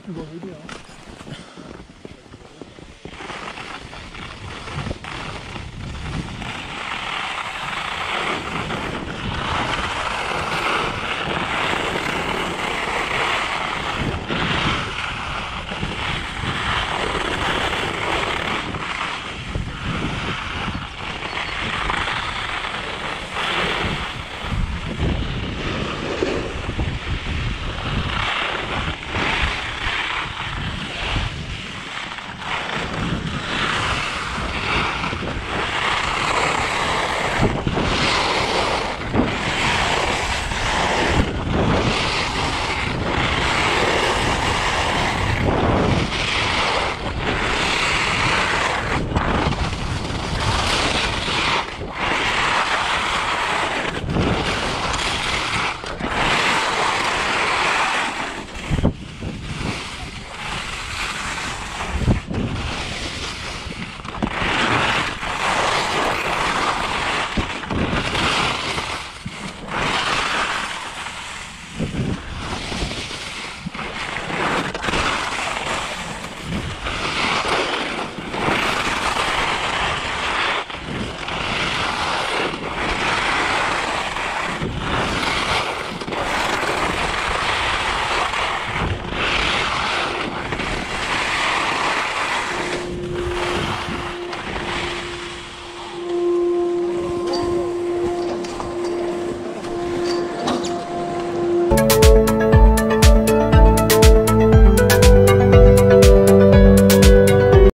去搞一点啊。